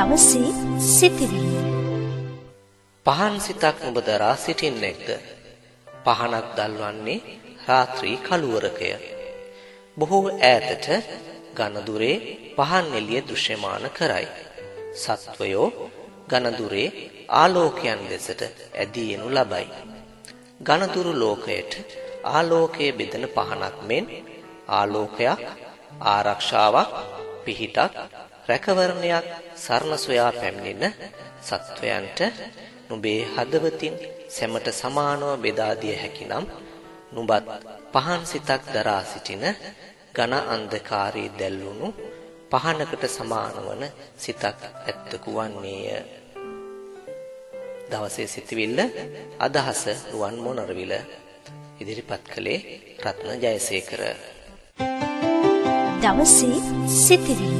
දවසේ සිටිවිලි පහන් සිතක් නුඹ දරා සිටින්නෙක්ද? පහනක් දල්වන්නේ රාත්‍රී කළුවරකය. බොහෝ ඈතට ඝනදුරේ පහන් එළිය දෘශ්‍යමාන කරයි. සත්වයෝ ඝනදුරේ ආලෝකයන් දෙසට ඇදී එනු ලබයි. ඝනදුරු ලෝකයට ආලෝකයේ බෙදෙන පහනක් මෙන් ආලෝකයක් ආරක්ෂාවක් පිහිටක් රැකවරණයක් සරණ සොයා පැමිණෙන සත්වයන්ට නුඹේ හදවතින් සැමට සමානව බෙදා දිය හැකිනම් නුඹත් පහන් සිතක් දරා සිටින ඝන අන්ධකාරී දැල්වුණු පහනකට සමානවන සිතක් ඇත්තකු වන්නේය. දවසේ සිටවිල්ල අදහස රුවන් මොනරවිල ඉදිරිපත් කළේ රත්න ජයසේකර දවසේ සිටිවිලි